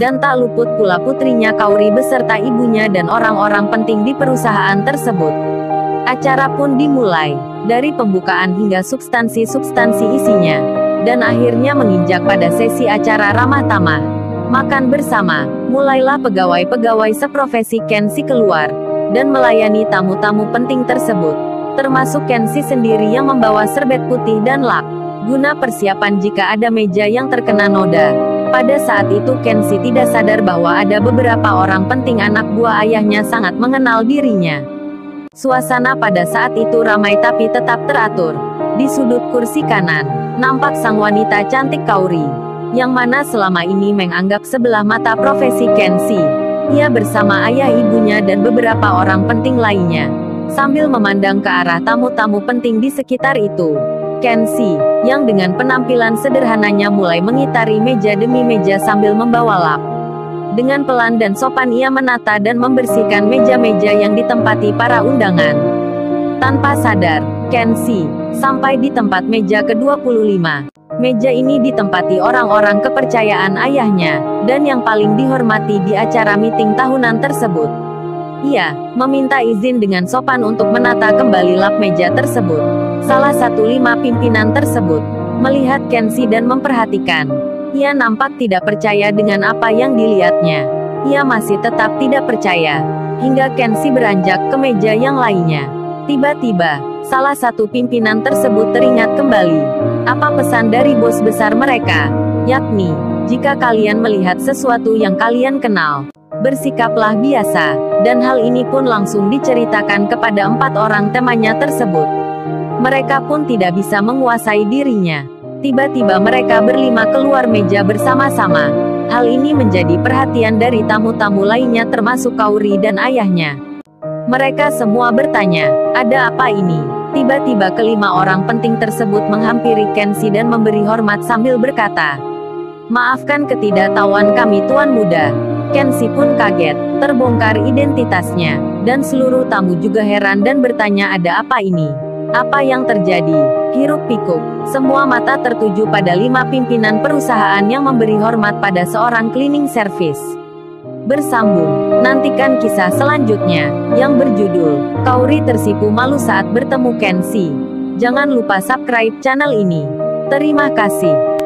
Dan tak luput pula putrinya Kauri beserta ibunya dan orang-orang penting di perusahaan tersebut. Acara pun dimulai, dari pembukaan hingga substansi-substansi isinya. Dan akhirnya menginjak pada sesi acara ramah tamah. Makan bersama, mulailah pegawai-pegawai seprofesi Kensi keluar, dan melayani tamu-tamu penting tersebut. Termasuk Kensi sendiri yang membawa serbet putih dan lap. Guna persiapan jika ada meja yang terkena noda. Pada saat itu Kensi tidak sadar bahwa ada beberapa orang penting anak buah ayahnya sangat mengenal dirinya. Suasana pada saat itu ramai tapi tetap teratur. Di sudut kursi kanan, nampak sang wanita cantik Kauri, yang mana selama ini menganggap sebelah mata profesi Kensi. Ia bersama ayah ibunya dan beberapa orang penting lainnya, sambil memandang ke arah tamu-tamu penting di sekitar itu. Kensi, yang dengan penampilan sederhananya mulai mengitari meja demi meja sambil membawa lap. Dengan pelan dan sopan ia menata dan membersihkan meja-meja yang ditempati para undangan. Tanpa sadar, Kensi, sampai di tempat meja ke-25. Meja ini ditempati orang-orang kepercayaan ayahnya, dan yang paling dihormati di acara meeting tahunan tersebut. Ia meminta izin dengan sopan untuk menata kembali lap meja tersebut. Salah satu lima pimpinan tersebut melihat Kensi dan memperhatikan. Ia nampak tidak percaya dengan apa yang dilihatnya. Ia masih tetap tidak percaya. Hingga Kensi beranjak ke meja yang lainnya. Tiba-tiba, salah satu pimpinan tersebut teringat kembali. Apa pesan dari bos besar mereka? Yakni, jika kalian melihat sesuatu yang kalian kenal, bersikaplah biasa. Dan hal ini pun langsung diceritakan kepada empat orang temannya tersebut. Mereka pun tidak bisa menguasai dirinya. Tiba-tiba mereka berlima keluar meja bersama-sama. Hal ini menjadi perhatian dari tamu-tamu lainnya termasuk Kauri dan ayahnya. Mereka semua bertanya, ada apa ini? Tiba-tiba kelima orang penting tersebut menghampiri Kensi dan memberi hormat sambil berkata, Maafkan ketidaktahuan kami Tuan Muda. Kensi pun kaget, terbongkar identitasnya, dan seluruh tamu juga heran dan bertanya ada apa ini. Apa yang terjadi? Hiruk pikuk. Semua mata tertuju pada lima pimpinan perusahaan yang memberi hormat pada seorang cleaning service. Bersambung, nantikan kisah selanjutnya, yang berjudul, Kauri tersipu malu saat bertemu Kensi. Jangan lupa subscribe channel ini. Terima kasih.